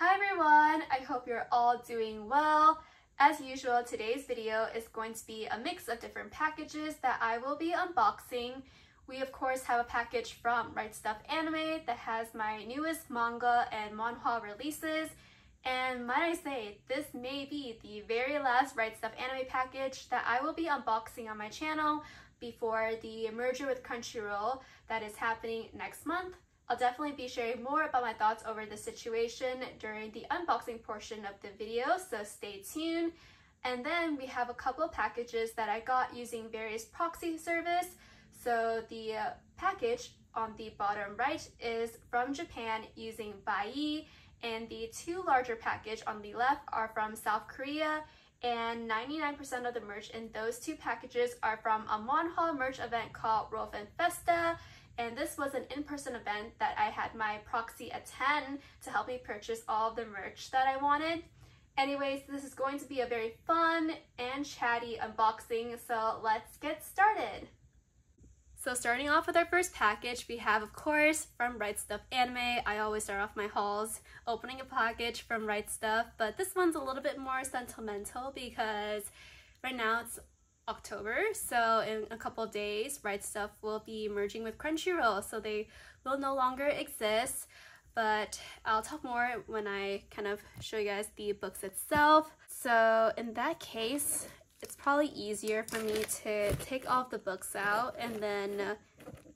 Hi everyone, I hope you're all doing well. As usual, today's video is going to be a mix of different packages that I will be unboxing. We of course have a package from Right Stuf Anime that has my newest manga and manhwa releases. And might I say, this may be the very last Right Stuf Anime package that I will be unboxing on my channel before the merger with Crunchyroll that is happening next month. I'll definitely be sharing more about my thoughts over the situation during the unboxing portion of the video, so stay tuned. And then we have a couple of packages that I got using various proxy service. So the uh, package on the bottom right is from Japan using Buyee, and the two larger package on the left are from South Korea and 99% of the merch in those two packages are from a manhwa merch event called Rofan Festa and this was an in-person event that I had my proxy attend to help me purchase all the merch that I wanted. Anyways, this is going to be a very fun and chatty unboxing, so let's get started. So starting off with our first package, we have, of course, from Right Stuf Anime. I always start off my hauls opening a package from Right Stuf, but this one's a little bit more sentimental because right now it's October. So in a couple days, Right Stuf will be merging with Crunchyroll, so they will no longer exist. But I'll talk more when I kind of show you guys the books itself. So in that case, it's probably easier for me to take all the books out and then uh,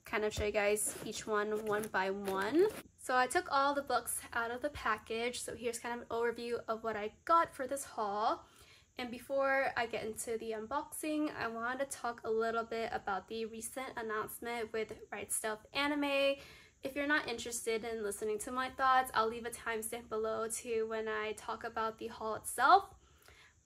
kind of show you guys each one one by one. So I took all the books out of the package. So here's kind of an overview of what I got for this haul. And before I get into the unboxing, I wanted to talk a little bit about the recent announcement with Right Stuf Anime. If you're not interested in listening to my thoughts, I'll leave a timestamp below to when I talk about the haul itself.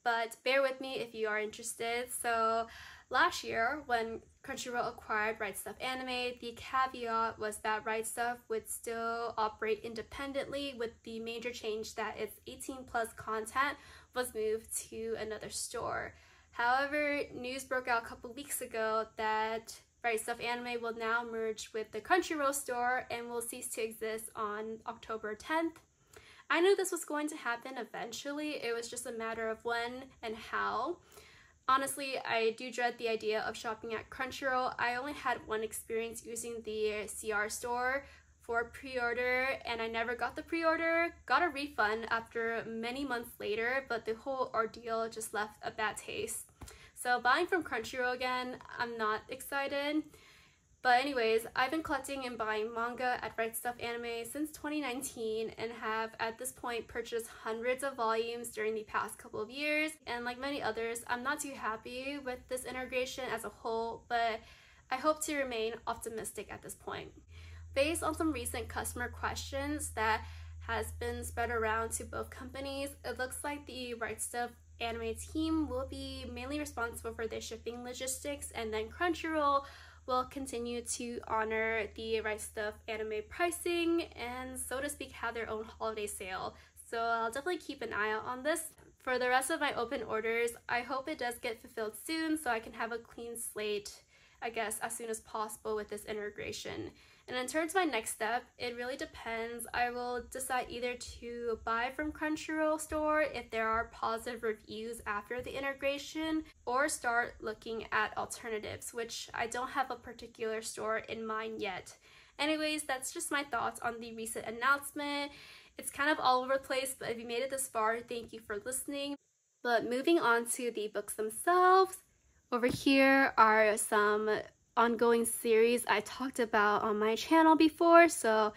But bear with me if you are interested. So last year, when Crunchyroll acquired Right Stuf Anime, the caveat was that Right Stuf would still operate independently with the major change that its 18 plus content was moved to another store. However, news broke out a couple weeks ago that Right Stuf Anime will now merge with the Crunchyroll store and will cease to exist on October 10th. I knew this was going to happen eventually, it was just a matter of when and how. Honestly, I do dread the idea of shopping at Crunchyroll. I only had one experience using the CR store for pre-order and I never got the pre-order. Got a refund after many months later, but the whole ordeal just left a bad taste. So buying from Crunchyroll again, I'm not excited. But anyways, I've been collecting and buying manga at Right Stuf Anime since 2019 and have at this point purchased hundreds of volumes during the past couple of years. And like many others, I'm not too happy with this integration as a whole, but I hope to remain optimistic at this point based on some recent customer questions that has been spread around to both companies, it looks like the Right Stuf anime team will be mainly responsible for the shipping logistics and then Crunchyroll will continue to honor the Right Stuf anime pricing and so to speak have their own holiday sale. So I'll definitely keep an eye out on this. For the rest of my open orders, I hope it does get fulfilled soon so I can have a clean slate, I guess, as soon as possible with this integration. And in terms of my next step, it really depends. I will decide either to buy from Crunchyroll store if there are positive reviews after the integration or start looking at alternatives, which I don't have a particular store in mind yet. Anyways, that's just my thoughts on the recent announcement. It's kind of all over the place, but if you made it this far, thank you for listening. But moving on to the books themselves, over here are some ongoing series I talked about on my channel before, so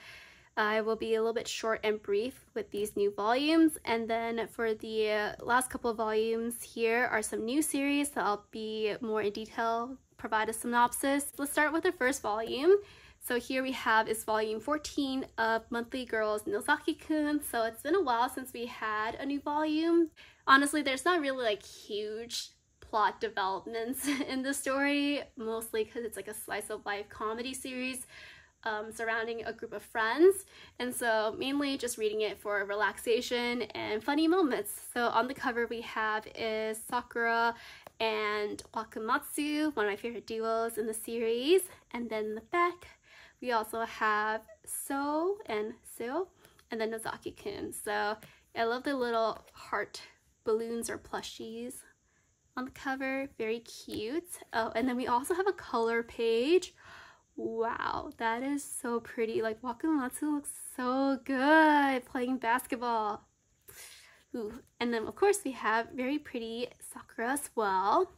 I will be a little bit short and brief with these new volumes. And then for the last couple of volumes here are some new series that I'll be more in detail, provide a synopsis. Let's start with the first volume. So here we have is volume 14 of Monthly Girls Nozaki-kun. So it's been a while since we had a new volume. Honestly, there's not really like huge plot developments in the story, mostly because it's like a slice of life comedy series um, surrounding a group of friends. And so mainly just reading it for relaxation and funny moments. So on the cover we have is Sakura and Wakamatsu, one of my favorite duos in the series. And then the back, we also have So and Seo and then Nozaki-kun. So I love the little heart balloons or plushies on the cover. Very cute. Oh, and then we also have a color page. Wow, that is so pretty. Like Wakamatsu looks so good playing basketball. Ooh. And then of course we have very pretty Sakura as well.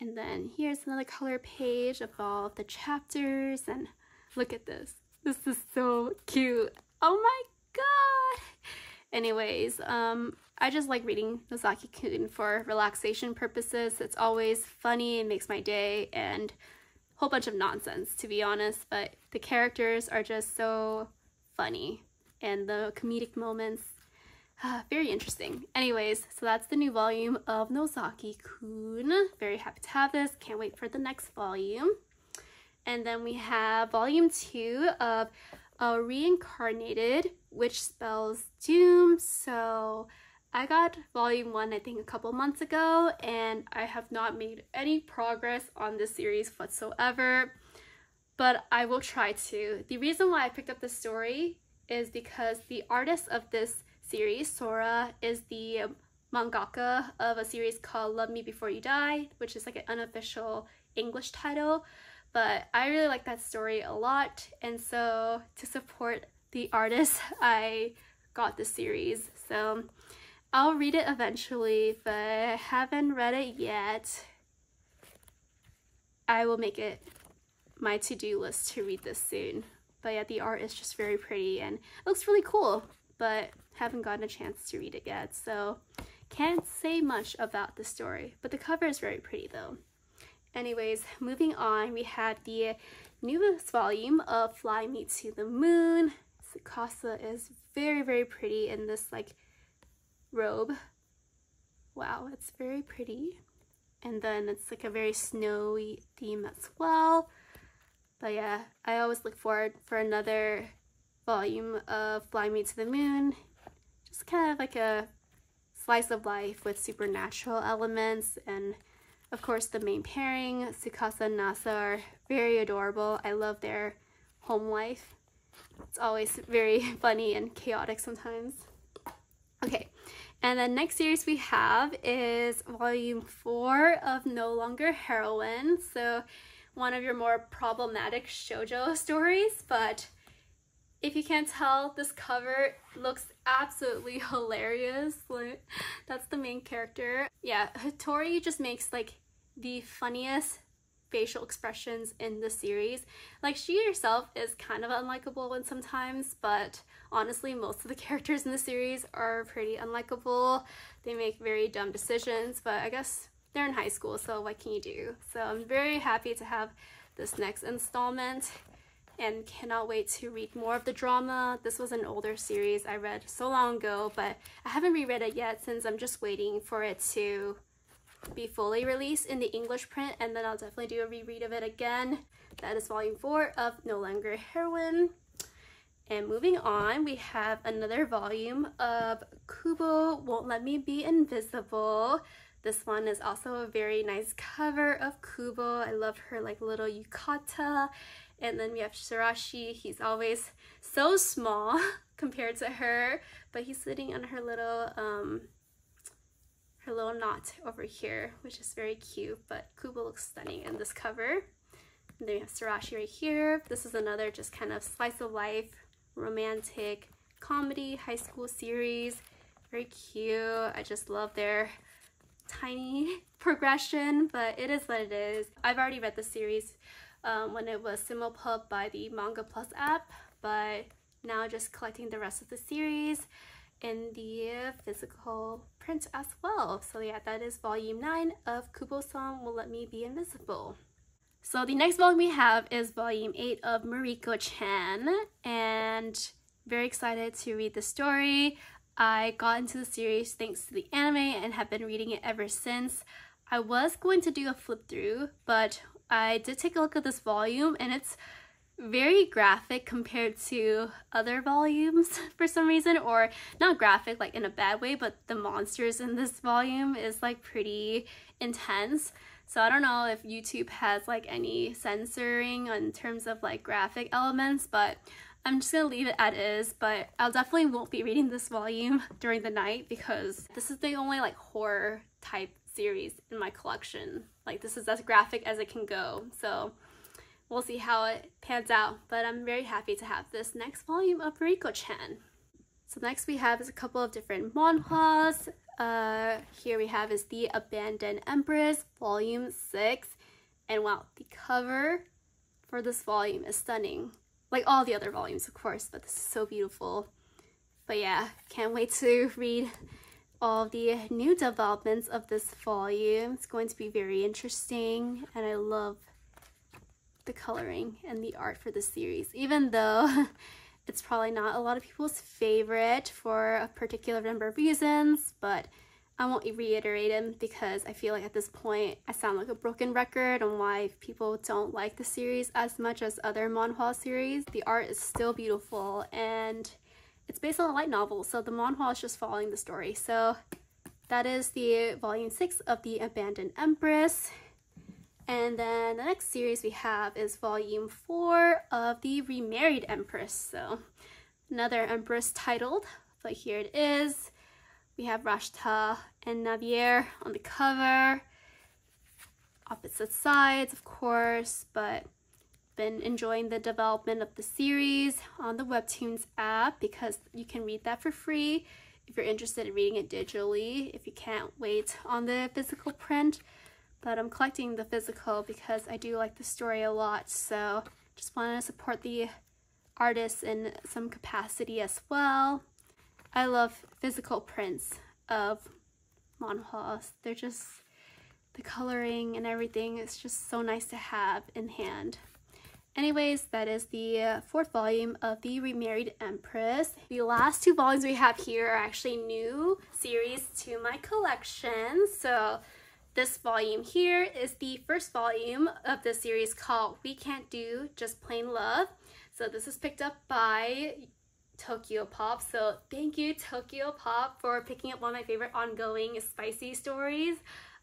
And then here's another color page of all of the chapters and look at this. This is so cute. Oh my god! Anyways, um, I just like reading Nozaki-kun for relaxation purposes. It's always funny and makes my day and a whole bunch of nonsense to be honest, but the characters are just so funny and the comedic moments uh, very interesting. Anyways, so that's the new volume of Nozaki-kun. Very happy to have this. Can't wait for the next volume. And then we have volume two of uh, Reincarnated, Witch spells doom. So I got volume one, I think, a couple months ago, and I have not made any progress on this series whatsoever. But I will try to. The reason why I picked up this story is because the artist of this series. Sora is the mangaka of a series called Love Me Before You Die, which is like an unofficial English title. But I really like that story a lot, and so to support the artist, I got the series. So I'll read it eventually, but I haven't read it yet. I will make it my to-do list to read this soon. But yeah, the art is just very pretty and it looks really cool but haven't gotten a chance to read it yet, so can't say much about the story, but the cover is very pretty though. Anyways, moving on, we had the newest volume of Fly Me to the Moon. Tsukasa is very, very pretty in this like robe. Wow, it's very pretty. And then it's like a very snowy theme as well. But yeah, I always look forward for another volume of Fly Me to the Moon. Just kind of like a slice of life with supernatural elements and of course the main pairing, Tsukasa and Nasa are very adorable. I love their home life. It's always very funny and chaotic sometimes. Okay, and the next series we have is volume four of No Longer Heroine. So one of your more problematic shoujo stories, but if you can't tell, this cover looks absolutely hilarious. That's the main character. Yeah, Hattori just makes like the funniest facial expressions in the series. Like she herself is kind of unlikable in sometimes, but honestly most of the characters in the series are pretty unlikable. They make very dumb decisions, but I guess they're in high school, so what can you do? So I'm very happy to have this next installment and cannot wait to read more of the drama. This was an older series I read so long ago, but I haven't reread it yet since I'm just waiting for it to be fully released in the English print and then I'll definitely do a reread of it again. That is volume 4 of No Longer Heroine. And moving on, we have another volume of Kubo Won't Let Me Be Invisible. This one is also a very nice cover of Kubo. I love her like little yukata and then we have Shiraishi. He's always so small compared to her, but he's sitting on her little um her little knot over here, which is very cute. But Kubo looks stunning in this cover. And then we have Shiraishi right here. This is another just kind of slice of life, romantic comedy high school series. Very cute. I just love their tiny progression, but it is what it is. I've already read the series um, when it was Simulpub by the Manga Plus app, but now just collecting the rest of the series in the physical print as well. So yeah, that is volume 9 of Kubo-san Will Let Me Be Invisible. So the next volume we have is volume 8 of Mieruko-chan and very excited to read the story. I got into the series thanks to the anime and have been reading it ever since. I was going to do a flip through, but I did take a look at this volume and it's very graphic compared to other volumes for some reason or not graphic like in a bad way but the monsters in this volume is like pretty intense so I don't know if YouTube has like any censoring in terms of like graphic elements but I'm just gonna leave it as is, but I'll definitely won't be reading this volume during the night because this is the only like horror type series in my collection. Like this is as graphic as it can go. So we'll see how it pans out. But I'm very happy to have this next volume of Mieruko-chan. So next we have is a couple of different manhwas. Uh, here we have is The Abandoned Empress, Volume 6. And wow, the cover for this volume is stunning. Like all the other volumes, of course, but this is so beautiful. But yeah, can't wait to read all the new developments of this volume. It's going to be very interesting, and I love the coloring and the art for this series, even though it's probably not a lot of people's favorite for a particular number of reasons, but I won't reiterate them because I feel like at this point I sound like a broken record on why people don't like the series as much as other manhwa series. The art is still beautiful and it's based on a light novel, so the manhwa is just following the story. So that is the volume 6 of The Abandoned Empress. And then the next series we have is volume 4 of The Remarried Empress. So another empress titled, but here it is. We have Rashta and Navier on the cover. Opposite sides, of course, but been enjoying the development of the series on the Webtoons app because you can read that for free if you're interested in reading it digitally, if you can't wait on the physical print. But I'm collecting the physical because I do like the story a lot, so just want to support the artists in some capacity as well. I love physical prints of manhwas. They're just, the coloring and everything is just so nice to have in hand. Anyways, that is the fourth volume of The Remarried Empress. The last two volumes we have here are actually new series to my collection. So this volume here is the first volume of the series called We Can't Do Just Plain Love. So this is picked up by Tokyopop. So thank you Tokyopop for picking up one of my favorite ongoing spicy stories.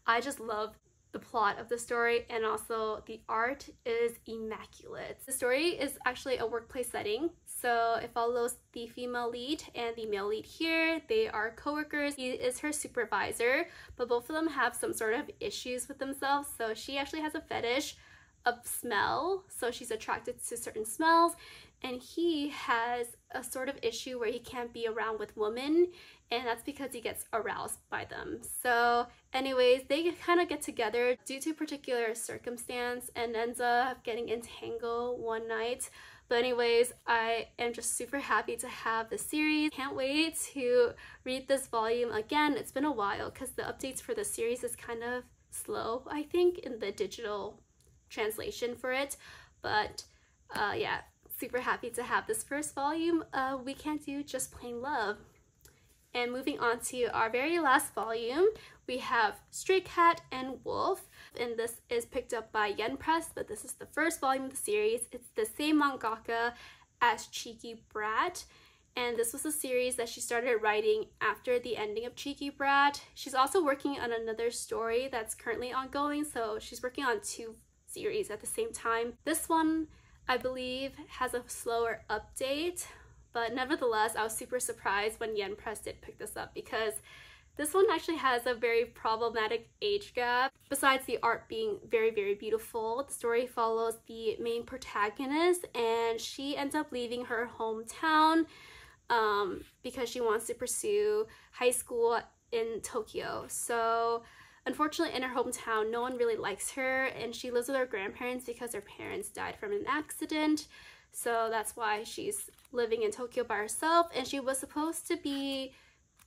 I just love the plot of the story and also the art is immaculate. The story is actually a workplace setting so it follows the female lead and the male lead here. They are co-workers. He is her supervisor but both of them have some sort of issues with themselves so she actually has a fetish of smell so she's attracted to certain smells and he has a sort of issue where he can't be around with women and that's because he gets aroused by them. So anyways, they kind of get together due to particular circumstance and ends up getting entangled one night. But anyways, I am just super happy to have the series. Can't wait to read this volume again. It's been a while because the updates for the series is kind of slow, I think, in the digital translation for it. But uh, yeah, super happy to have this first volume We Can't Do Just Plain Love. And moving on to our very last volume, we have Stray Cat and Wolf. And this is picked up by Yen Press, but this is the first volume of the series. It's the same mangaka as Cheeky Brat. And this was a series that she started writing after the ending of Cheeky Brat. She's also working on another story that's currently ongoing, so she's working on two series at the same time. This one I believe has a slower update, but nevertheless, I was super surprised when Yen Press did pick this up because this one actually has a very problematic age gap. Besides the art being very, very beautiful, the story follows the main protagonist and she ends up leaving her hometown um, because she wants to pursue high school in Tokyo. So Unfortunately, in her hometown, no one really likes her, and she lives with her grandparents because her parents died from an accident. So that's why she's living in Tokyo by herself, and she was supposed to be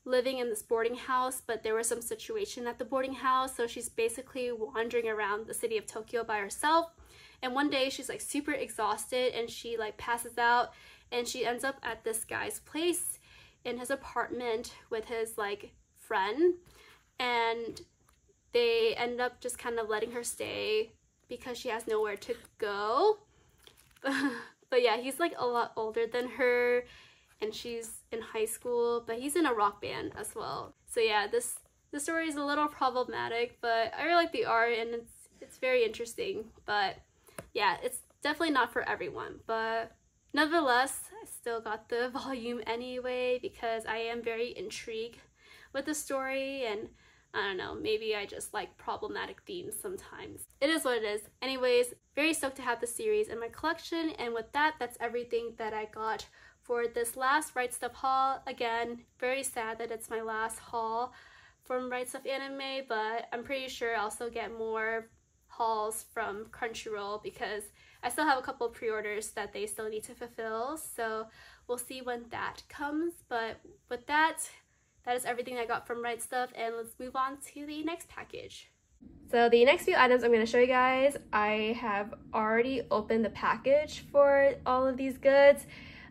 living in this boarding house, but there was some situation at the boarding house, so she's basically wandering around the city of Tokyo by herself. And one day she's like super exhausted and she like passes out and she ends up at this guy's place in his apartment with his like friend and they end up just kind of letting her stay because she has nowhere to go. but yeah, he's like a lot older than her and she's in high school, but he's in a rock band as well. So yeah, this the story is a little problematic, but I really like the art and it's it's very interesting. But yeah, it's definitely not for everyone. But Nevertheless, I still got the volume anyway because I am very intrigued with the story and I don't know, maybe I just like problematic themes sometimes. It is what it is. Anyways, very stoked to have the series in my collection and with that, that's everything that I got for this last Right Stuf haul. Again, very sad that it's my last haul from Right Stuf Anime, but I'm pretty sure I'll still get more hauls from Crunchyroll because I still have a couple pre-orders that they still need to fulfill. So we'll see when that comes. But with that, that is everything I got from Right Stuf and let's move on to the next package. So the next few items I'm going to show you guys, I have already opened the package for all of these goods.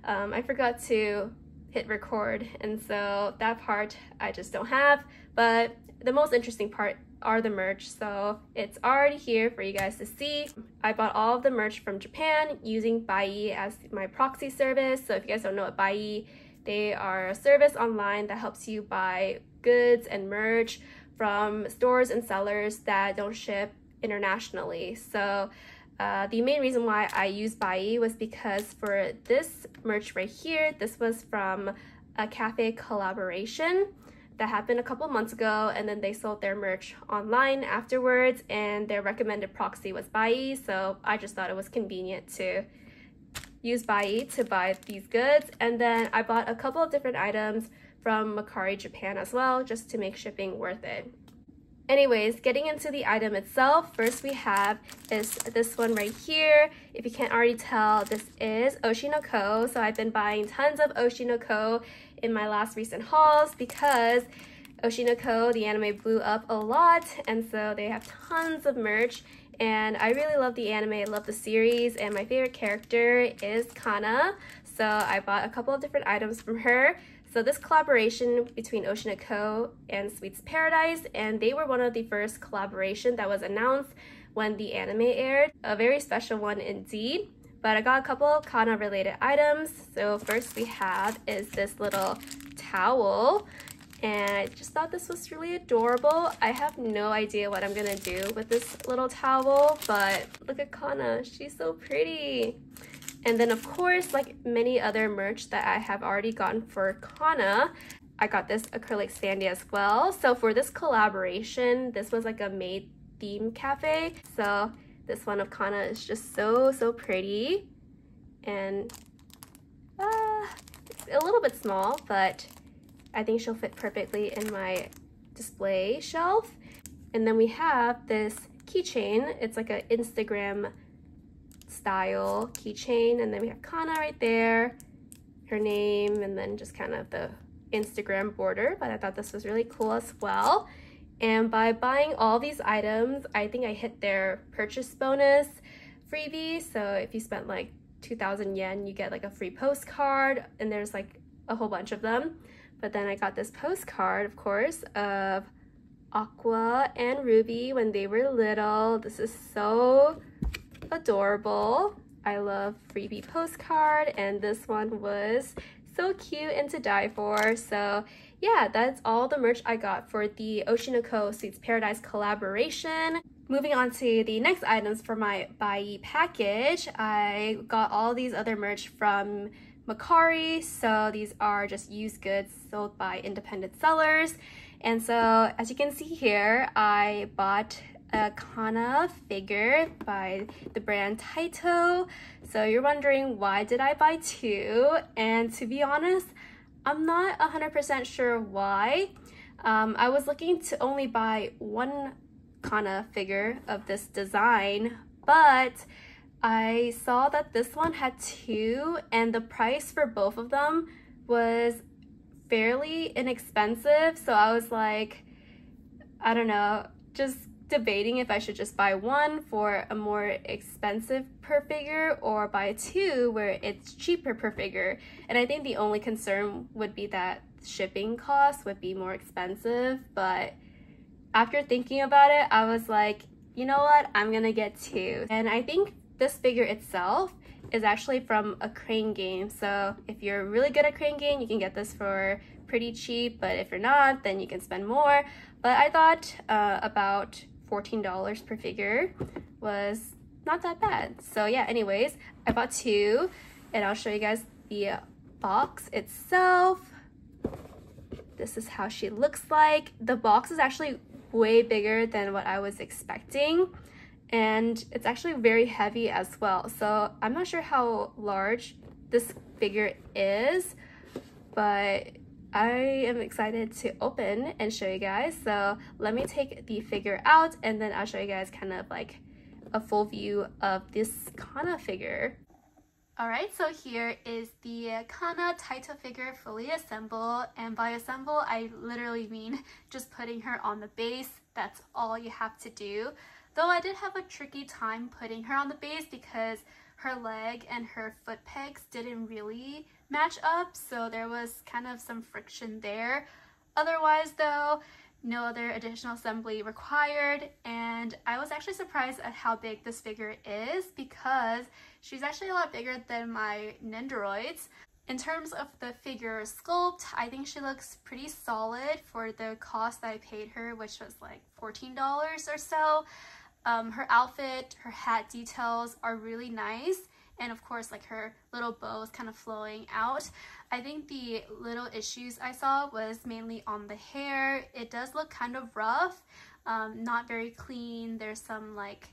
Um, I forgot to hit record and so that part I just don't have but the most interesting part are the merch so it's already here for you guys to see. I bought all of the merch from Japan using Buyee as my proxy service so if you guys don't know what Buyee they are a service online that helps you buy goods and merch from stores and sellers that don't ship internationally so uh, the main reason why I use Buyee was because for this merch right here, this was from a cafe collaboration that happened a couple months ago and then they sold their merch online afterwards and their recommended proxy was Buyee so I just thought it was convenient to use Buyee to buy these goods and then I bought a couple of different items from Mercari Japan as well just to make shipping worth it. Anyways, getting into the item itself, first we have is this one right here. If you can't already tell, this is Oshinoko. So I've been buying tons of Oshinoko in my last recent hauls because Oshinoko, the anime blew up a lot and so they have tons of merch and I really love the anime, I love the series and my favorite character is Kana. So I bought a couple of different items from her. So this collaboration between Oshinoko and Sweets Paradise, and they were one of the first collaboration that was announced when the anime aired. A very special one indeed. But I got a couple Kana related items. So first we have is this little towel. And I just thought this was really adorable. I have no idea what I'm gonna do with this little towel, but look at Kana, she's so pretty. And then of course, like many other merch that I have already gotten for Kana, I got this acrylic standee as well. So for this collaboration, this was like a maid theme cafe. So this one of Kana is just so, so pretty. And uh, it's a little bit small, but I think she'll fit perfectly in my display shelf. And then we have this keychain. It's like an Instagram style keychain. And then we have Kana right there, her name, and then just kind of the Instagram border. But I thought this was really cool as well. And by buying all these items, I think I hit their purchase bonus freebie. So if you spent like 2000 yen, you get like a free postcard and there's like a whole bunch of them. But then I got this postcard, of course, of Aqua and Ruby when they were little. This is so adorable. I love freebie postcard and this one was so cute and to die for. So yeah, that's all the merch I got for the Oshinoko Sweets Paradise collaboration. Moving on to the next items for my Buyee package, I got all these other merch from Mercari. So these are just used goods sold by independent sellers. And so as you can see here, I bought a Kana figure by the brand Taito. So you're wondering why did I buy two? And to be honest, I'm not 100% sure why. Um, I was looking to only buy one Kana figure of this design, but I saw that this one had two and the price for both of them was fairly inexpensive. So I was like, I don't know, just debating if I should just buy one for a more expensive per figure or buy two where it's cheaper per figure. And I think the only concern would be that shipping costs would be more expensive. But after thinking about it, I was like, you know what? I'm gonna get two. And I think this figure itself is actually from a crane game. So if you're really good at crane game, you can get this for pretty cheap. But if you're not, then you can spend more. But I thought uh, about $14 per figure was not that bad. So yeah, anyways, I bought two. and I'll show you guys the box itself. This is how she looks like. The box is actually way bigger than what I was expecting and it's actually very heavy as well. So I'm not sure how large this figure is, but I am excited to open and show you guys. So let me take the figure out and then I'll show you guys kind of like a full view of this Kana figure. Alright, so here is the Kana Taito figure fully assembled. And by assemble, I literally mean just putting her on the base. That's all you have to do. Though I did have a tricky time putting her on the base because her leg and her foot pegs didn't really match up. So there was kind of some friction there. Otherwise though, no other additional assembly required and I was actually surprised at how big this figure is because she's actually a lot bigger than my Nendoroids. In terms of the figure sculpt, I think she looks pretty solid for the cost that I paid her, which was like $14 or so. Um, her outfit, her hat details are really nice and of course like her little bow is kind of flowing out. I think the little issues I saw was mainly on the hair. It does look kind of rough, um, not very clean. There's some like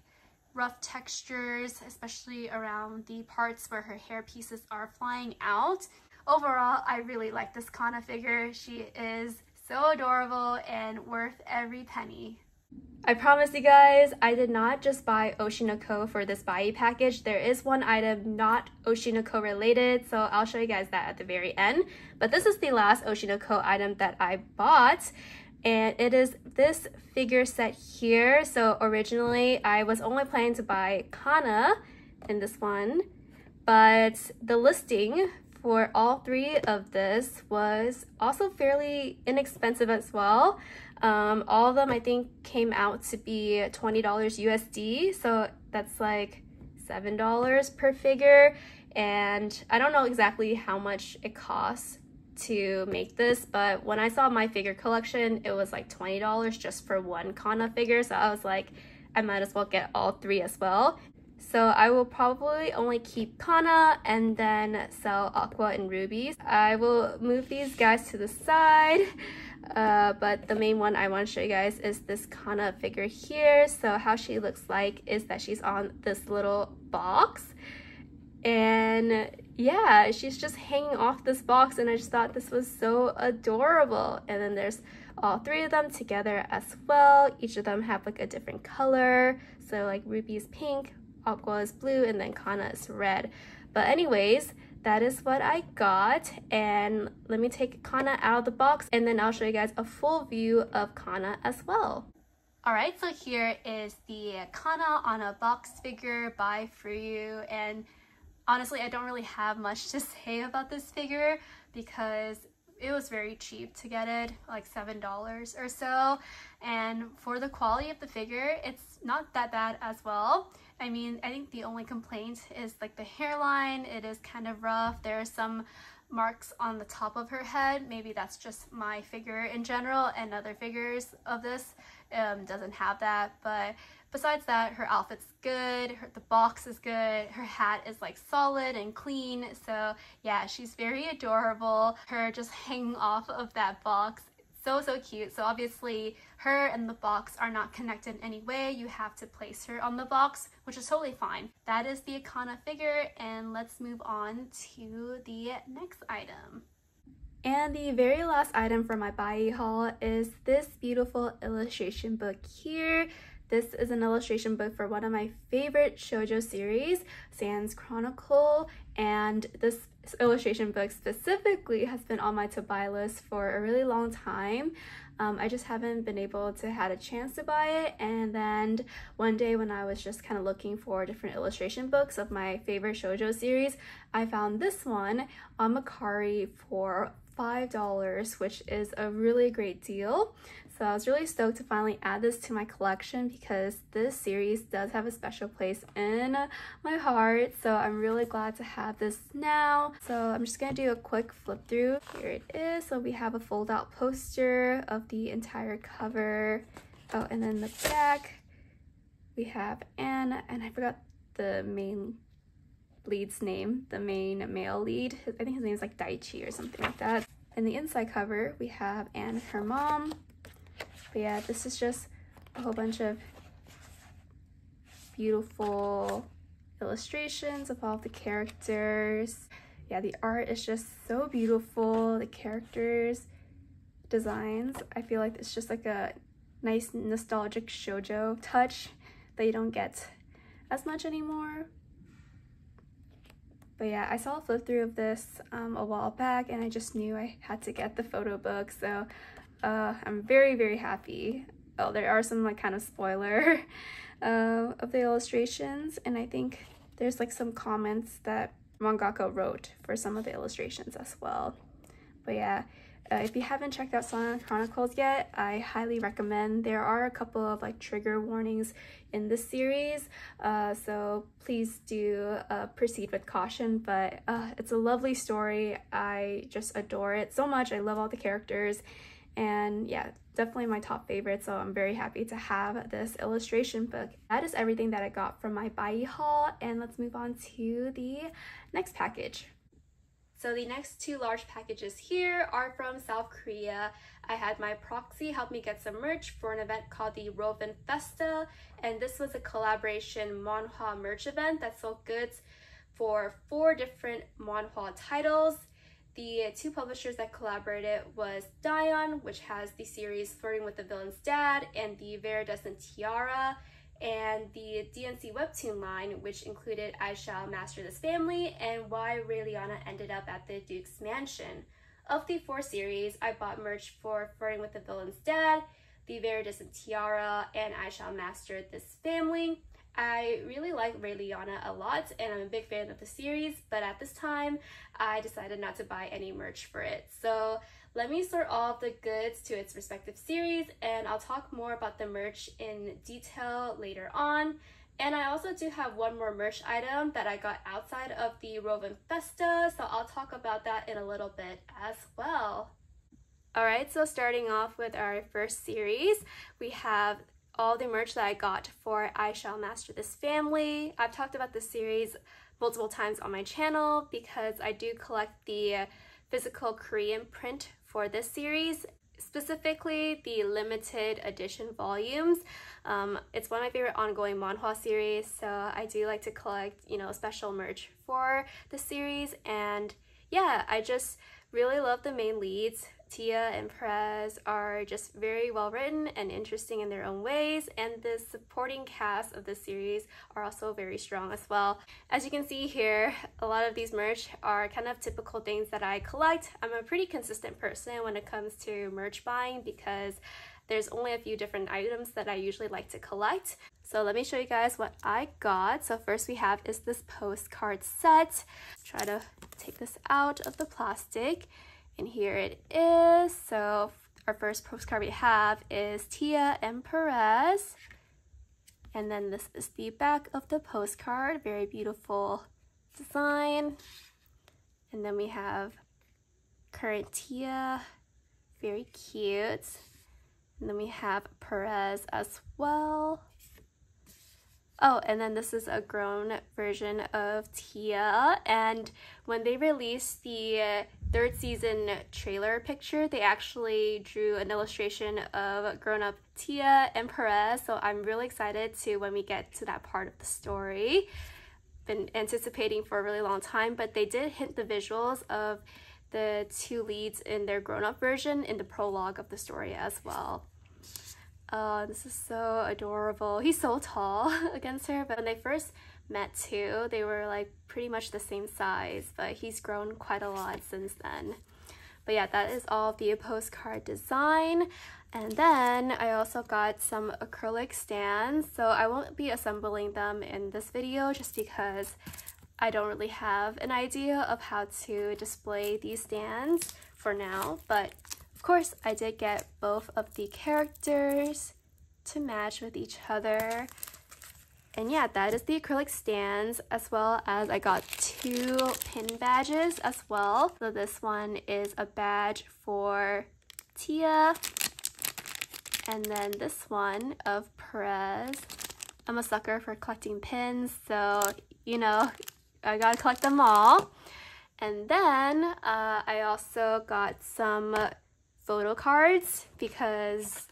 rough textures, especially around the parts where her hair pieces are flying out. Overall, I really like this Kana figure. She is so adorable and worth every penny. I promise you guys, I did not just buy Oshinoko for this Buyee package. There is one item not Oshinoko related, so I'll show you guys that at the very end. But this is the last Oshinoko item that I bought, and it is this figure set here. So originally, I was only planning to buy Kana in this one, but the listing for all three of this was also fairly inexpensive as well. Um, all of them I think came out to be $20 USD, so that's like $7 per figure. And I don't know exactly how much it costs to make this, but when I saw my figure collection, it was like $20 just for one Kana figure. So I was like, I might as well get all three as well. So I will probably only keep Kana and then sell Aqua and Rubies. I will move these guys to the side. Uh, but the main one I want to show you guys is this Kana figure here. So how she looks like is that she's on this little box. And yeah, she's just hanging off this box and I just thought this was so adorable. And then there's all three of them together as well. Each of them have like a different color. So like Ruby is pink, Aqua is blue, and then Kana is red. But anyways, that is what I got and let me take Kana out of the box and then I'll show you guys a full view of Kana as well. Alright, so here is the Kana on a box figure by FuRyu and honestly I don't really have much to say about this figure because it was very cheap to get it, like $7 or so. And for the quality of the figure, it's not that bad as well. I mean, I think the only complaint is like the hairline. It is kind of rough. There are some marks on the top of her head. Maybe that's just my figure in general and other figures of this um, doesn't have that. But besides that, her outfit's good. Her, the box is good. Her hat is like solid and clean. So yeah, she's very adorable. Her just hanging off of that box so, so cute. So obviously her and the box are not connected in any way. You have to place her on the box, which is totally fine. That is the Akana figure and let's move on to the next item. And the very last item for my Buyee haul is this beautiful illustration book here. This is an illustration book for one of my favorite shoujo series, Sand Chronicle, and this illustration book specifically has been on my to buy list for a really long time. Um, I just haven't been able to had a chance to buy it and then one day when I was just kind of looking for different illustration books of my favorite shoujo series, I found this one on Mercari for $5, which is a really great deal. So I was really stoked to finally add this to my collection because this series does have a special place in my heart. So I'm really glad to have this now. So I'm just going to do a quick flip through. Here it is. So we have a fold out poster of the entire cover. Oh, and then the back we have Anna and I forgot the main lead's name, the main male lead. I think his name is like Daichi or something like that. In the inside cover, we have Anne and her mom. But yeah, this is just a whole bunch of beautiful illustrations of all the characters. Yeah, the art is just so beautiful. The characters, designs, I feel like it's just like a nice nostalgic shojo touch that you don't get as much anymore. But yeah, I saw a flip through of this um, a while back and I just knew I had to get the photo book. So uh, I'm very, very happy. Oh, there are some like kind of spoiler uh, of the illustrations. And I think there's like some comments that mangaka wrote for some of the illustrations as well. But yeah, uh, if you haven't checked out Sand Chronicles yet, I highly recommend. There are a couple of like trigger warnings in this series, uh, so please do uh, proceed with caution. But uh, it's a lovely story. I just adore it so much. I love all the characters, and yeah, definitely my top favorite. So I'm very happy to have this illustration book. That is everything that I got from my Buyee haul, and let's move on to the next package. So the next two large packages here are from South Korea. I had my proxy help me get some merch for an event called the Rofan Festa, and this was a collaboration manhwa merch event that sold goods for four different manhwa titles. The two publishers that collaborated was Dion, which has the series Flirting with the Villain's Dad, and the Viridescent Tiara and the DNC webtoon line, which included I Shall Master This Family and Why Raeliana Ended Up at the Duke's Mansion. Of the four series, I bought merch for Flirting with the Villain's Dad, The Viridescent Tiara, and I Shall Master This Family. I really like Raeliana a lot and I'm a big fan of the series, but at this time, I decided not to buy any merch for it. So let me sort all the goods to its respective series and I'll talk more about the merch in detail later on. And I also do have one more merch item that I got outside of the Rofan Festa, so I'll talk about that in a little bit as well. Alright, so starting off with our first series, we have all the merch that I got for I Shall Master This Family. I've talked about this series multiple times on my channel because I do collect the physical Korean print for this series, specifically the limited edition volumes. Um, it's one of my favorite ongoing manhwa series, so I do like to collect, you know, special merch for the series. And yeah, I just really love the main leads. Tia and Perez are just very well written and interesting in their own ways, and the supporting cast of the series are also very strong as well. As you can see here, a lot of these merch are kind of typical things that I collect. I'm a pretty consistent person when it comes to merch buying because there's only a few different items that I usually like to collect. So let me show you guys what I got. So first we have is this postcard set. Try to take this out of the plastic. And here it is. So our first postcard we have is Tia and Perez. And then this is the back of the postcard. Very beautiful design. And then we have current Tia. Very cute. And then we have Perez as well. Oh, and then this is a grown version of Tia. And when they released the third season trailer picture, they actually drew an illustration of grown-up Tia and Perez. So I'm really excited to when we get to that part of the story. Been anticipating for a really long time, but they did hint the visuals of the two leads in their grown-up version in the prologue of the story as well. Uh, this is so adorable. He's so tall against her, but when they first met too, they were like pretty much the same size, but he's grown quite a lot since then. But yeah, that is all the postcard design. And then I also got some acrylic stands. So I won't be assembling them in this video just because I don't really have an idea of how to display these stands for now. But of course, I did get both of the characters to match with each other. And yeah, that is the acrylic stands as well as I got two pin badges as well. So this one is a badge for Tia and then this one of Perez. I'm a sucker for collecting pins, so you know, I gotta collect them all. And then uh, I also got some photo cards because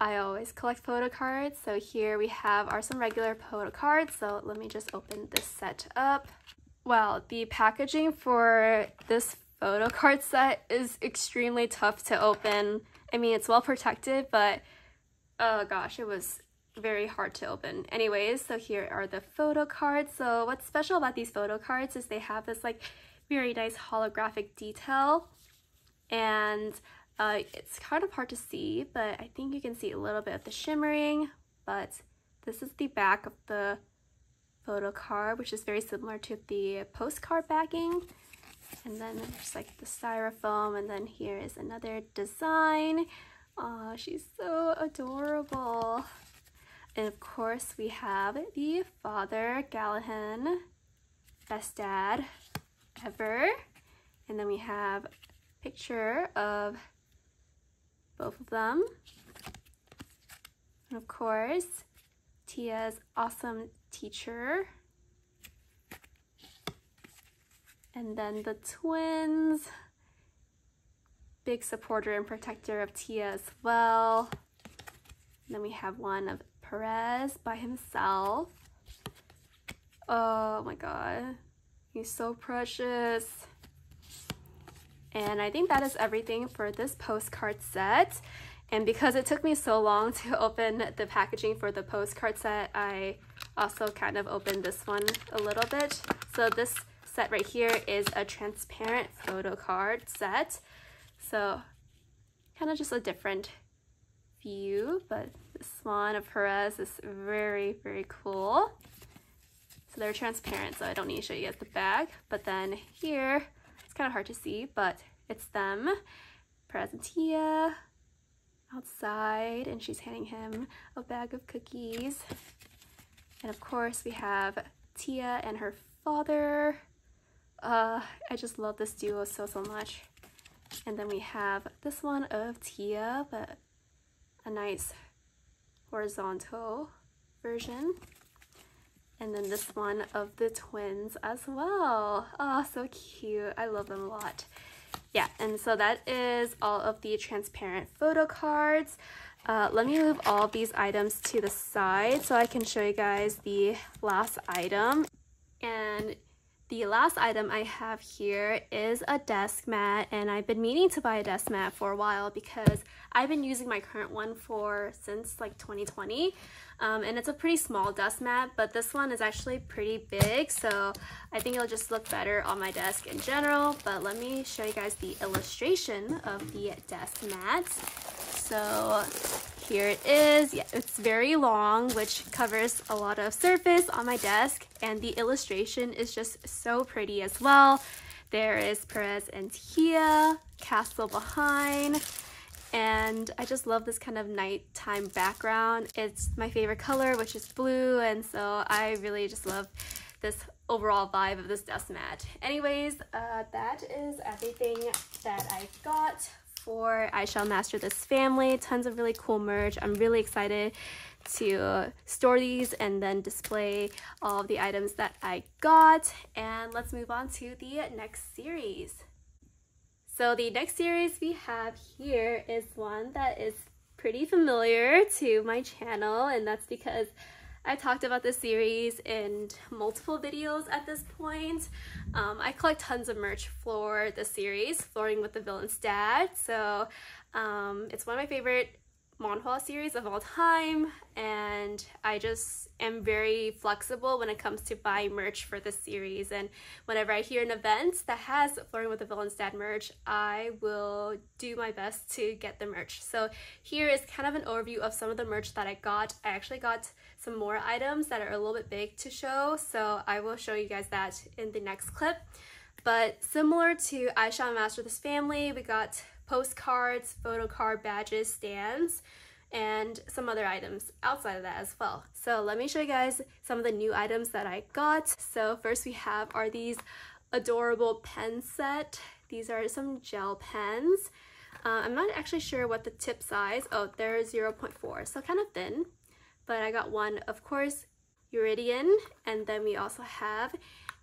I always collect photo cards. So here we have are some regular photo cards. So let me just open this set up. Well, the packaging for this photo card set is extremely tough to open. I mean, it's well protected, but oh gosh, it was very hard to open. Anyways, so here are the photo cards. So what's special about these photo cards is they have this like very nice holographic detail and uh, it's kind of hard to see, but I think you can see a little bit of the shimmering, but this is the back of the photo card, which is very similar to the postcard backing. And then there's like the styrofoam, and then here is another design. Oh, she's so adorable. And of course, we have the father, Gallahan, best dad ever. And then we have a picture of both of them. And of course, Tia's awesome teacher. And then the twins, big supporter and protector of Tia as well. And then we have one of Perez by himself. Oh my god, he's so precious. And I think that is everything for this postcard set. And because it took me so long to open the packaging for the postcard set, I also kind of opened this one a little bit. So this set right here is a transparent photo card set. So kind of just a different view, but this one of Perez is very, very cool. So they're transparent, so I don't need to show you the back. But then here, it's kind of hard to see, but it's them. Presentia outside, and she's handing him a bag of cookies. And of course, we have Tia and her father. Uh, I just love this duo so, so much. And then we have this one of Tia, but a nice horizontal version. And then this one of the twins as well. Oh, so cute. I love them a lot. Yeah, and so that is all of the transparent photo cards. Uh, let me move all these items to the side so I can show you guys the last item. And the last item I have here is a desk mat and I've been meaning to buy a desk mat for a while because I've been using my current one for since like 2020 um, and it's a pretty small desk mat but this one is actually pretty big so I think it'll just look better on my desk in general but let me show you guys the illustration of the desk mat. So here it is. Yeah, it's very long, which covers a lot of surface on my desk. And the illustration is just so pretty as well. There is Perez and Tia, castle behind. And I just love this kind of nighttime background. It's my favorite color, which is blue. And so I really just love this overall vibe of this desk mat. Anyways, uh, that is everything that I got for I Shall Master This Family. Tons of really cool merch. I'm really excited to store these and then display all the items that I got. And let's move on to the next series. So the next series we have here is one that is pretty familiar to my channel and that's because I talked about this series in multiple videos at this point. Um, I collect tons of merch for the series, Flirting with the Villain's Dad. So um, it's one of my favorite manhwa series of all time and I just am very flexible when it comes to buying merch for this series and whenever I hear an event that has Flirting with the Villain's Dad merch I will do my best to get the merch. So here is kind of an overview of some of the merch that I got. I actually got some more items that are a little bit big to show so I will show you guys that in the next clip. But similar to I Shall Master This Family, we got postcards, photo card badges, stands, and some other items outside of that as well. So let me show you guys some of the new items that I got. So first we have are these adorable pen set. These are some gel pens. Uh, I'm not actually sure what the tip size, oh, they're 0.4, so kind of thin. But I got one, of course, Uridian, and then we also have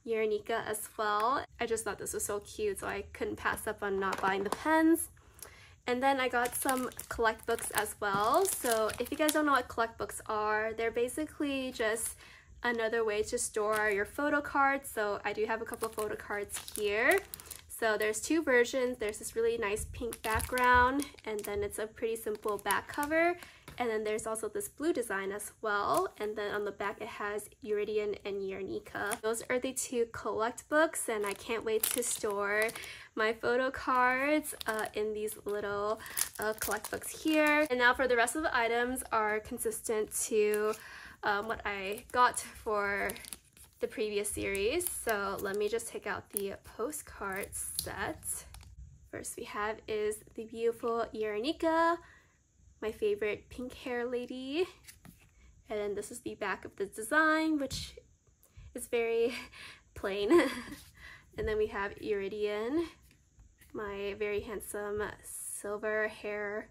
Uranica as well. I just thought this was so cute, so I couldn't pass up on not buying the pens. And then I got some collect books as well. So if you guys don't know what collect books are, they're basically just another way to store your photo cards. So I do have a couple of photo cards here. So there's two versions. There's this really nice pink background and then it's a pretty simple back cover. And then there's also this blue design as well. And then on the back it has Uridian and Uranica. Those are the two collect books and I can't wait to store my photo cards uh, in these little uh, collect books here. And now for the rest of the items are consistent to um, what I got for the previous series. So let me just take out the postcard set. First we have is the beautiful Uranica, my favorite pink hair lady. And then this is the back of the design, which is very plain. and then we have Iridian, my very handsome silver hair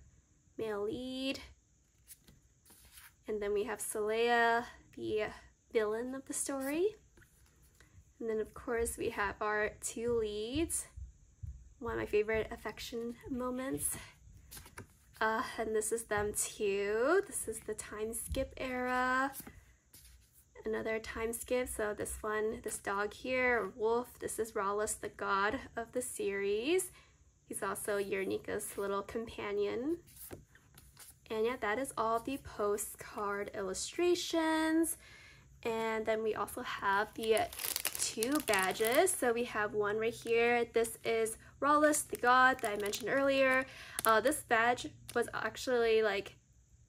male lead. And then we have Celea, the villain of the story. And then of course we have our two leads, one of my favorite affection moments. Uh, and this is them too. This is the time skip era. Another time skip, so this one, this dog here, Wolf, this is Rawlus, the god of the series. He's also Uranica's little companion. And yeah, that is all the postcard illustrations. And then we also have the two badges. So we have one right here. This is Rawlus, the god that I mentioned earlier. Uh, this badge was actually like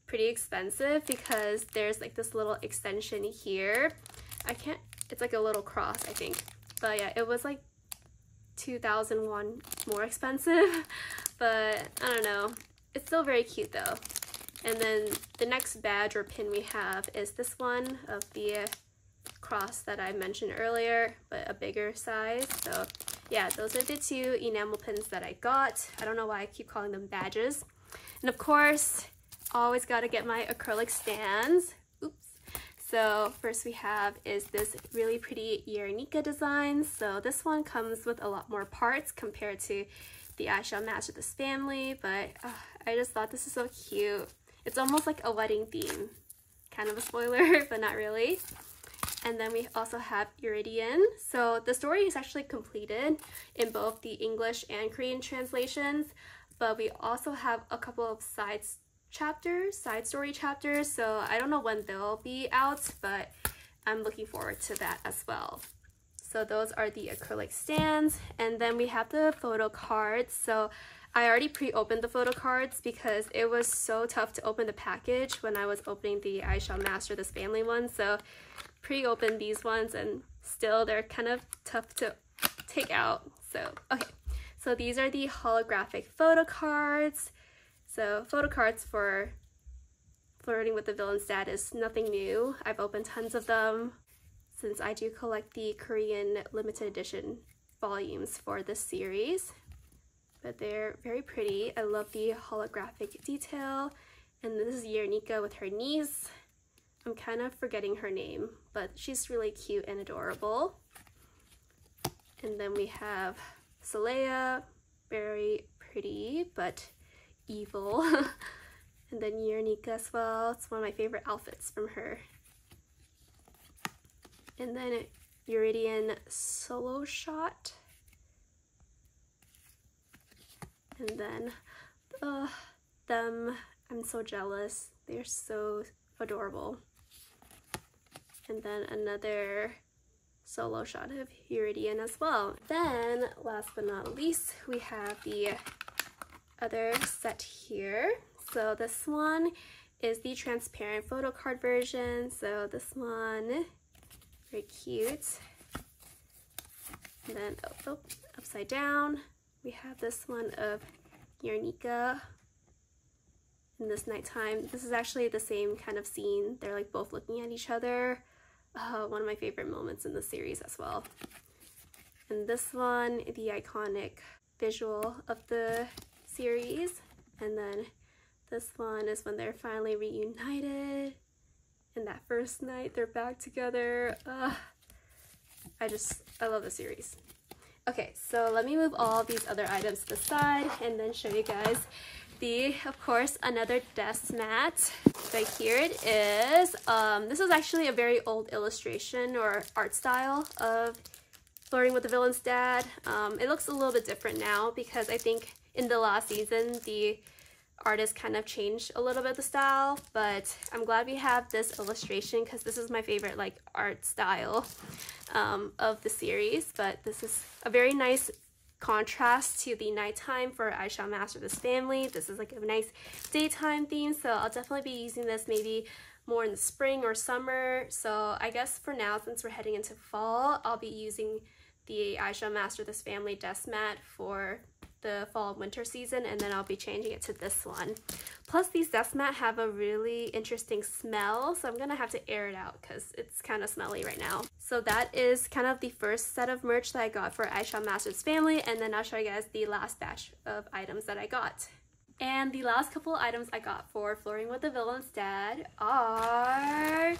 pretty expensive because there's like this little extension here. I can't, it's like a little cross, I think. But yeah, it was like 2001 more expensive. but I don't know. It's still very cute though. And then the next badge or pin we have is this one of the cross that I mentioned earlier, but a bigger size. So yeah, those are the two enamel pins that I got. I don't know why I keep calling them badges. And of course, always got to get my acrylic stands. Oops. So first we have is this really pretty Uranica design. So this one comes with a lot more parts compared to the I Shall Master This Family, but uh, I just thought this is so cute. It's almost like a wedding theme. Kind of a spoiler, but not really. And then we also have Uridian. So the story is actually completed in both the English and Korean translations, but we also have a couple of side chapters, side story chapters. So I don't know when they'll be out, but I'm looking forward to that as well. So those are the acrylic stands. And then we have the photo cards. So I already pre-opened the photo cards because it was so tough to open the package when I was opening the I Shall Master This Family one. So pre-opened these ones and still they're kind of tough to take out. So, okay. So these are the holographic photo cards. So photo cards for flirting with the villain is nothing new. I've opened tons of them since I do collect the Korean limited edition volumes for this series but they're very pretty. I love the holographic detail. And this is Uranica with her niece. I'm kind of forgetting her name, but she's really cute and adorable. And then we have Celea, very pretty, but evil. and then Uranica as well. It's one of my favorite outfits from her. And then Uridian Solo Shot. And then uh, them, I'm so jealous. They're so adorable. And then another solo shot of Uridian as well. Then, last but not least, we have the other set here. So this one is the transparent photo card version. So this one, very cute. And then, oh, oh upside down we have this one of Uranica in this nighttime. This is actually the same kind of scene. They're like both looking at each other. Uh, one of my favorite moments in the series as well. And this one, the iconic visual of the series. And then this one is when they're finally reunited. and that first night they're back together. Uh, I just, I love the series. Okay, so let me move all these other items to the side and then show you guys the, of course, another desk mat. Right here it is. Um, this is actually a very old illustration or art style of Flirting with the Villain's Dad. Um, it looks a little bit different now because I think in the last season, the artist kind of changed a little bit the style, but I'm glad we have this illustration because this is my favorite like art style um, of the series, but this is a very nice contrast to the nighttime for I Shall Master This Family. This is like a nice daytime theme, so I'll definitely be using this maybe more in the spring or summer. So I guess for now, since we're heading into fall, I'll be using the I Shall Master This Family desk mat for the fall and winter season and then I'll be changing it to this one. Plus these desk mat have a really interesting smell so I'm gonna have to air it out because it's kind of smelly right now. So that is kind of the first set of merch that I got for I Shall Master's family and then I'll show you guys the last batch of items that I got. And the last couple items I got for Flirting with the Villain's Dad are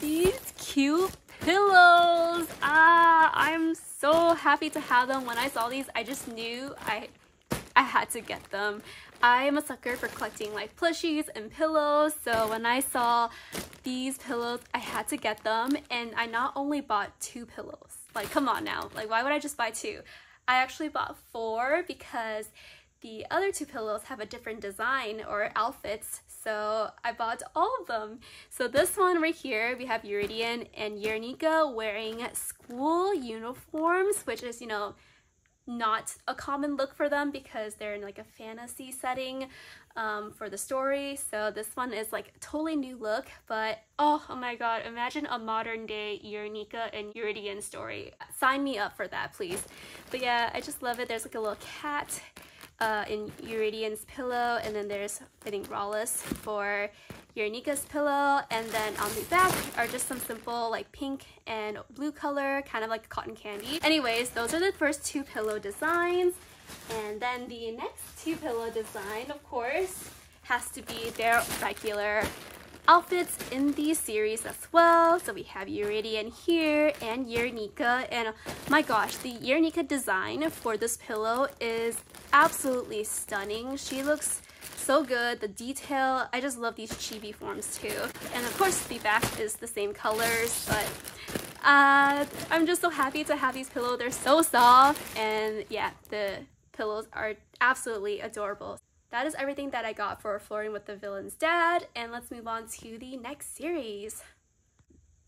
these cute pillows. Ah, I'm so happy to have them. When I saw these, I just knew I I had to get them. I am a sucker for collecting like plushies and pillows. So when I saw these pillows, I had to get them. And I not only bought two pillows. Like, come on now. Like, why would I just buy two? I actually bought four because the other two pillows have a different design or outfits, so I bought all of them. So this one right here, we have Eurydian and Eureka wearing school uniforms, which is, you know, not a common look for them because they're in like a fantasy setting um, for the story. So this one is like a totally new look, but oh, oh my god, imagine a modern day Eureka and Eurydian story. Sign me up for that, please. But yeah, I just love it. There's like a little cat uh, in Eurydian's pillow, and then there's, I think, Rallis for Eureka's pillow, and then on the back are just some simple like pink and blue color, kind of like cotton candy. Anyways, those are the first two pillow designs, and then the next two pillow design, of course, has to be their regular outfits in the series as well. So we have Eurydian here and Eureka. And my gosh, the Eureka design for this pillow is absolutely stunning. She looks so good. The detail, I just love these chibi forms too. And of course the back is the same colors, but uh, I'm just so happy to have these pillows. They're so soft and yeah, the pillows are absolutely adorable that is everything that I got for Flirting with the Villain's Dad, and let's move on to the next series.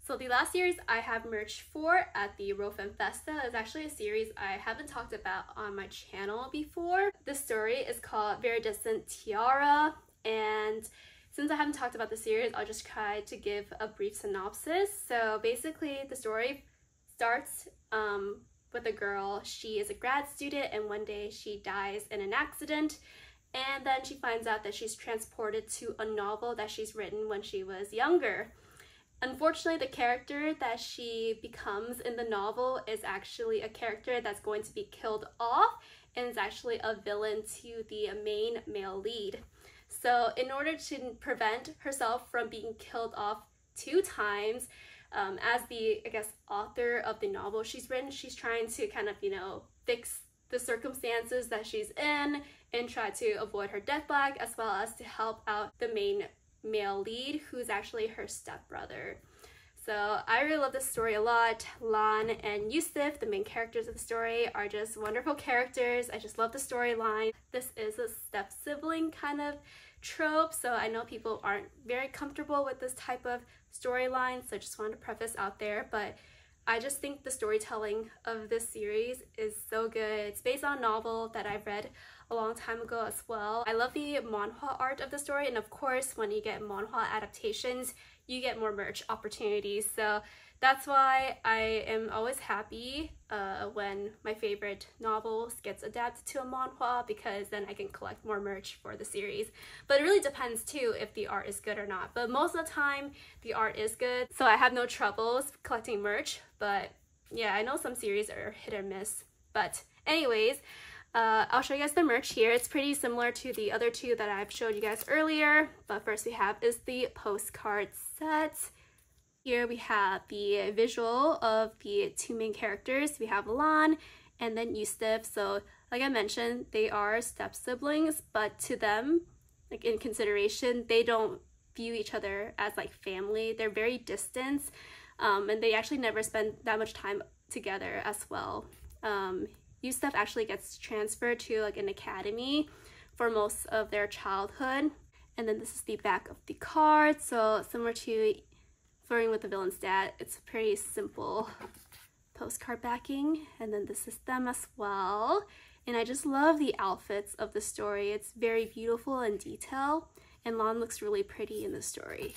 So the last series I have merch for at the Rofan Festa is actually a series I haven't talked about on my channel before. The story is called Viridescent Tiara, and since I haven't talked about the series, I'll just try to give a brief synopsis. So basically, the story starts um, with a girl. She is a grad student, and one day she dies in an accident and then she finds out that she's transported to a novel that she's written when she was younger. Unfortunately, the character that she becomes in the novel is actually a character that's going to be killed off and is actually a villain to the main male lead. So, in order to prevent herself from being killed off two times, um, as the, I guess, author of the novel she's written, she's trying to kind of, you know, fix the circumstances that she's in and try to avoid her death black as well as to help out the main male lead who's actually her stepbrother. So I really love this story a lot. Lan and Yusuf, the main characters of the story, are just wonderful characters. I just love the storyline. This is a step sibling kind of trope, so I know people aren't very comfortable with this type of storyline, so I just wanted to preface out there, but I just think the storytelling of this series is so good. It's based on a novel that I've read a long time ago as well. I love the manhwa art of the story and of course when you get manhwa adaptations you get more merch opportunities so that's why I am always happy uh, when my favorite novels gets adapted to a manhwa because then I can collect more merch for the series. But it really depends too if the art is good or not. But most of the time the art is good so I have no troubles collecting merch but yeah I know some series are hit or miss but anyways Uh, I'll show you guys the merch here. It's pretty similar to the other two that I've showed you guys earlier. But first we have is the postcard set. Here we have the visual of the two main characters. We have Lan and then Yusuf. So like I mentioned, they are step siblings, but to them, like in consideration, they don't view each other as like family. They're very distant um, and they actually never spend that much time together as well. Um, Yusuf actually gets transferred to like an academy for most of their childhood. And then this is the back of the card. So similar to Flirting with the Villain's Dad, it's a pretty simple postcard backing. And then this is them as well. And I just love the outfits of the story. It's very beautiful in detail. And Lon looks really pretty in the story.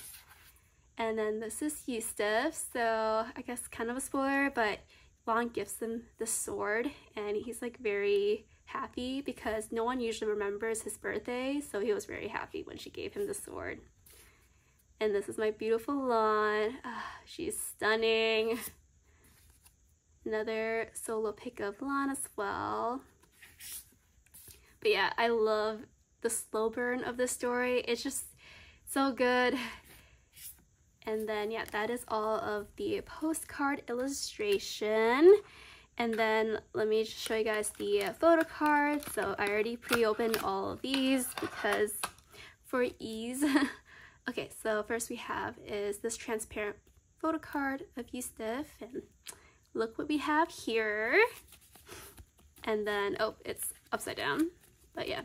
And then this is Yusuf. So I guess kind of a spoiler, but Lan gives him the sword and he's like very happy because no one usually remembers his birthday. So he was very happy when she gave him the sword. And this is my beautiful Lan. Uh, she's stunning. Another solo pick of Lan as well. But yeah, I love the slow burn of this story. It's just so good. And then, yeah, that is all of the postcard illustration. And then let me just show you guys the photo cards. So I already pre-opened all of these because for ease. okay, so first we have is this transparent photo card of Yusuf. And look what we have here. And then, oh, it's upside down. But yeah,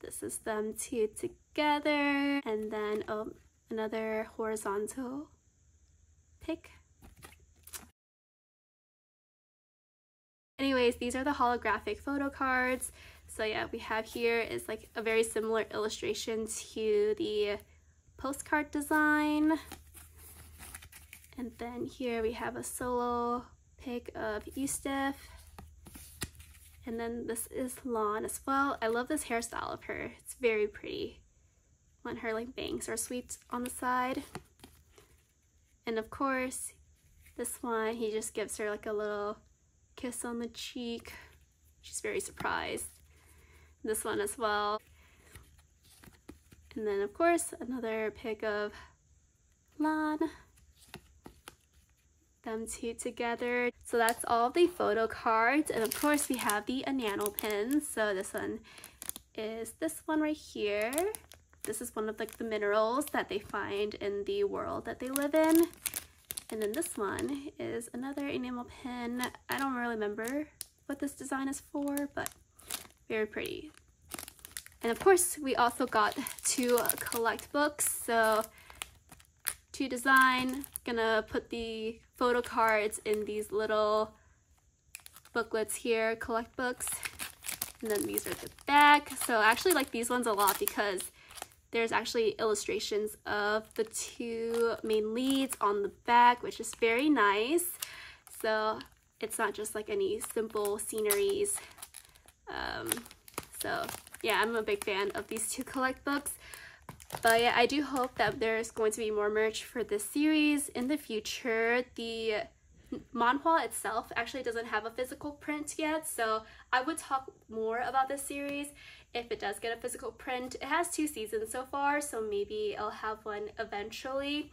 this is them two together. And then, oh, another horizontal pick. Anyways, these are the holographic photo cards. So yeah, we have here is like a very similar illustration to the postcard design. And then here we have a solo pic of Yusuf. And then this is Lan as well. I love this hairstyle of her. It's very pretty when her like bangs are swept on the side. And of course, this one, he just gives her like a little kiss on the cheek. She's very surprised. This one as well. And then of course, another pic of Lan them two together. So that's all the photo cards. And of course we have the enamel pins. So this one is this one right here. This is one of like the minerals that they find in the world that they live in. And then this one is another enamel pin. I don't really remember what this design is for, but very pretty. And of course, we also got two collect books. So to design, gonna put the photo cards in these little booklets here, collect books. And then these are the back. So I actually like these ones a lot because there's actually illustrations of the two main leads on the back, which is very nice. So it's not just like any simple sceneries. Um, so yeah, I'm a big fan of these two collect books. But yeah, I do hope that there's going to be more merch for this series in the future. The manhwa itself actually doesn't have a physical print yet, so I would talk more about this series if it does get a physical print. It has two seasons so far, so maybe I'll have one eventually.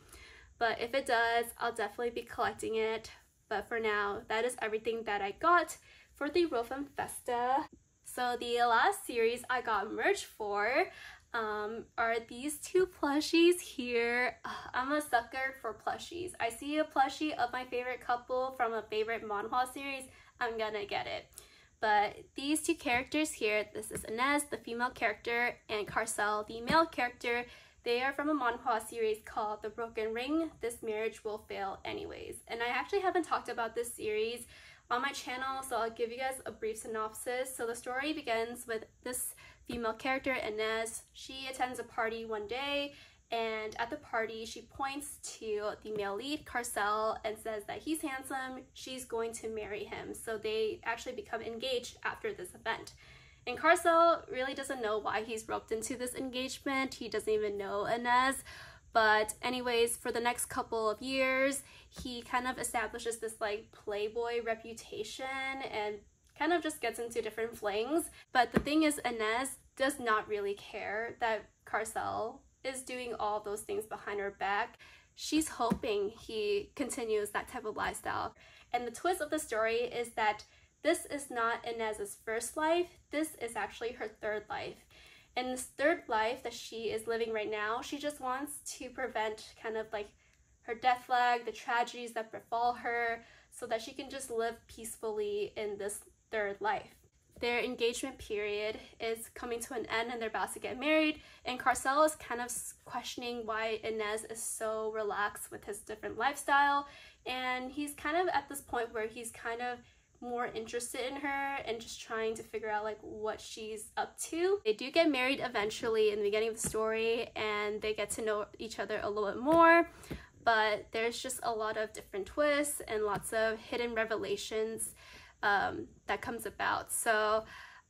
But if it does, I'll definitely be collecting it. But for now, that is everything that I got for the Rofan Festa. So the last series I got merch for um, are these two plushies here. I'm a sucker for plushies. I see a plushie of my favorite couple from a favorite manhwa series, I'm gonna get it. But these two characters here, this is Inez, the female character, and Carcel, the male character, they are from a manhwa series called The Broken Ring, This Marriage Will Fail Anyways. And I actually haven't talked about this series on my channel, so I'll give you guys a brief synopsis. So the story begins with this female character, Inez. She attends a party one day and at the party she points to the male lead Carcel and says that he's handsome she's going to marry him. So they actually become engaged after this event. And Carcel really doesn't know why he's roped into this engagement. He doesn't even know Inez. But anyways for the next couple of years he kind of establishes this like playboy reputation and kind of just gets into different flings. But the thing is, Inez does not really care that Carcel is doing all those things behind her back. She's hoping he continues that type of lifestyle. And the twist of the story is that this is not Inez's first life, this is actually her third life. In this third life that she is living right now, she just wants to prevent kind of like her death flag, the tragedies that befall her, so that she can just live peacefully in this third life. Their engagement period is coming to an end and they're about to get married. And Carcel is kind of questioning why Inez is so relaxed with his different lifestyle. And he's kind of at this point where he's kind of more interested in her and just trying to figure out like what she's up to. They do get married eventually in the beginning of the story and they get to know each other a little bit more but there's just a lot of different twists and lots of hidden revelations um, that comes about. So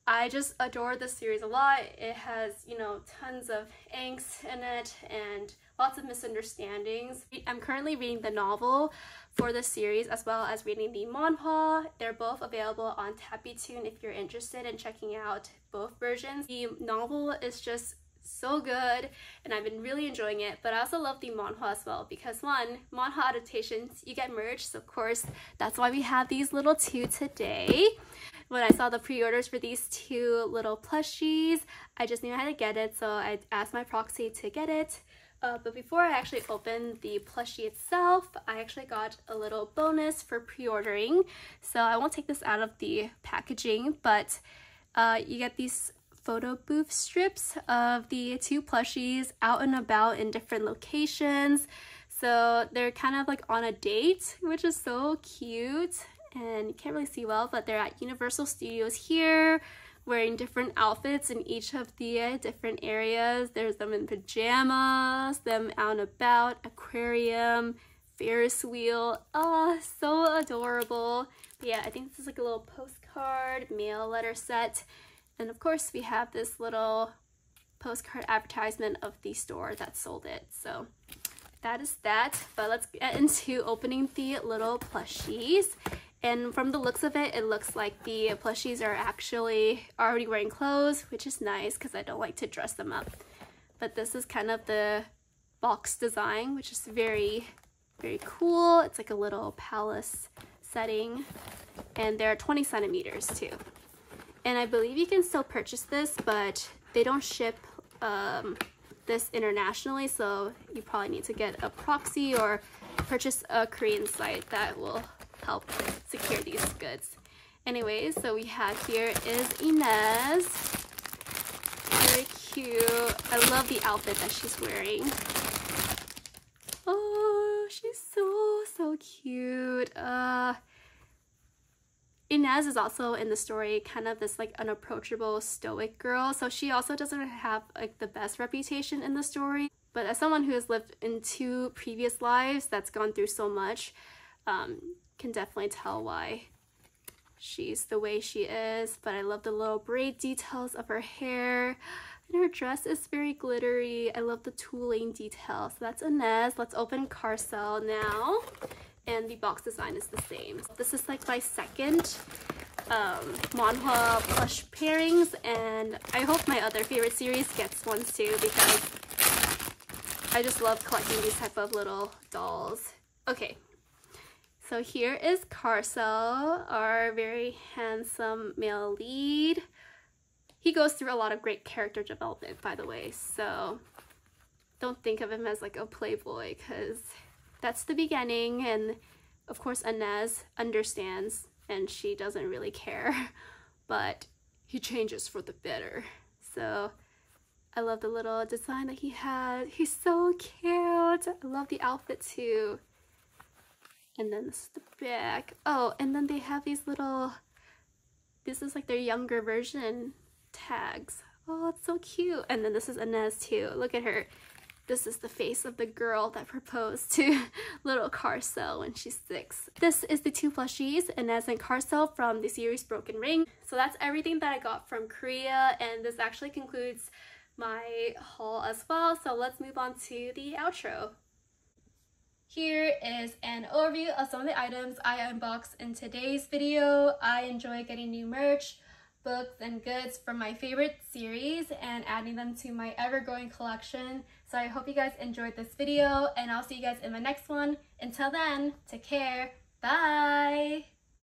I just adore this series a lot. It has, you know, tons of angst in it and lots of misunderstandings. I'm currently reading the novel for the series as well as reading the manhwa. They're both available on Tappytoon if you're interested in checking out both versions. The novel is just so good and I've been really enjoying it but I also love the manhwa as well because one manhwa adaptations you get merged so of course that's why we have these little two today when I saw the pre-orders for these two little plushies I just knew I had to get it so I asked my proxy to get it uh, but before I actually opened the plushie itself, I actually got a little bonus for pre-ordering. So I won't take this out of the packaging, but uh, you get these photo booth strips of the two plushies out and about in different locations. So they're kind of like on a date, which is so cute. And you can't really see well, but they're at Universal Studios here, wearing different outfits in each of the uh, different areas. There's them in pajamas, them out and about, aquarium, Ferris wheel. Oh, so adorable. But yeah, I think this is like a little postcard, mail letter set. And of course we have this little postcard advertisement of the store that sold it. So that is that. But let's get into opening the little plushies. And from the looks of it, it looks like the plushies are actually already wearing clothes, which is nice because I don't like to dress them up. But this is kind of the box design, which is very, very cool. It's like a little palace setting. And they're 20 centimeters too. And I believe you can still purchase this, but they don't ship um, this internationally, so you probably need to get a proxy or purchase a Korean site that will help secure these goods. Anyways, so we have here is Inez. Very cute. I love the outfit that she's wearing. Oh, she's so, so cute. Uh, Inez is also in the story kind of this like unapproachable stoic girl so she also doesn't have like the best reputation in the story but as someone who has lived in two previous lives that's gone through so much um, can definitely tell why she's the way she is but I love the little braid details of her hair and her dress is very glittery. I love the tooling detail. so that's Inez. Let's open Carcel now and the box design is the same. This is like my second um, manhwa plush pairings and I hope my other favorite series gets one too because I just love collecting these type of little dolls. Okay, so here is Carcel, our very handsome male lead. He goes through a lot of great character development, by the way, so don't think of him as like a playboy because that's the beginning and of course Inez understands and she doesn't really care but he changes for the better. So I love the little design that he has he's so cute. I love the outfit too. And then this is the back. Oh and then they have these little this is like their younger version tags. Oh it's so cute. And then this is Inez too. Look at her this is the face of the girl that proposed to little Carcel when she's six. This is the two plushies, Inez and Carcel from the series Broken Ring. So that's everything that I got from Korea and this actually concludes my haul as well. So let's move on to the outro. here is an overview of some of the items I unboxed in today's video. I enjoy getting new merch, books, and goods from my favorite series and adding them to my ever-growing collection. So I hope you guys enjoyed this video and I'll see you guys in the next one. Until then, take care. Bye!